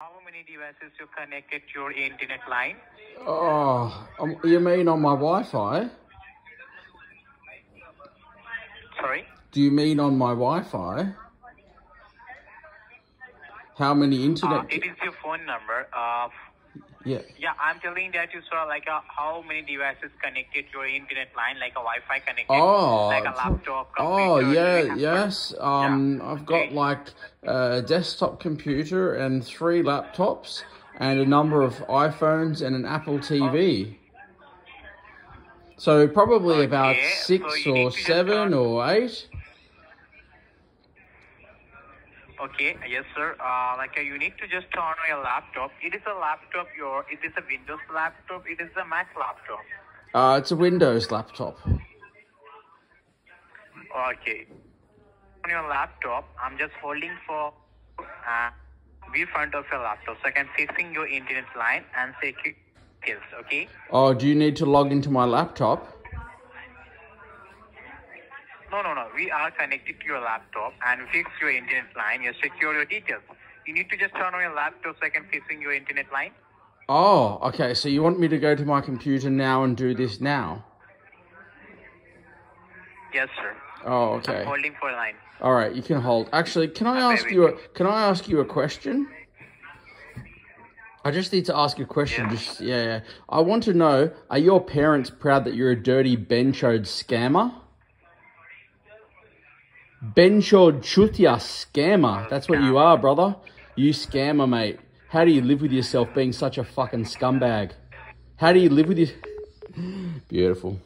How many devices you connected to your internet line? Oh, um, you mean on my Wi-Fi? Sorry? Do you mean on my Wi-Fi? How many Uh, internet? it is your phone number. Uh, yeah. yeah, I'm telling that you saw like uh, how many devices connected to your internet line, like a Wi-Fi connected, Oh, like a laptop, oh yeah, yes. Um, I've got Okay. like a desktop computer and three laptops and a number of iPhones and an Apple TV. So probably about six so or seven or eight. Okay, yes, sir. Uh, like uh, you need to just turn on your laptop. It is a laptop. Your it is a Windows laptop. It is a Mac laptop. Uh, it's a Windows laptop. Okay. On your laptop, I'm just holding for uh, view front of your laptop, so I can facing your internet line and secure skills. Okay. Oh, do you need to log into my laptop? No, no, no. We are connected to your laptop and fix your internet line. You secure your details. You need to just turn on your laptop so I can facing your internet line. Oh, okay. So you want me to go to my computer now and do this now? Yes, sir. Oh, I'm okay. holding for line. All right, you can hold. Actually, can I ask you a can- I ask you a question? I just need to ask a question. Yeah. Just yeah, yeah. I want to know: Are your parents proud that you're a dirty benchod scammer? Benchod chutia scammer. That's what you are, brother. You scammer, mate. How do you live with yourself being such a fucking scumbag? How do you live with your? Beautiful.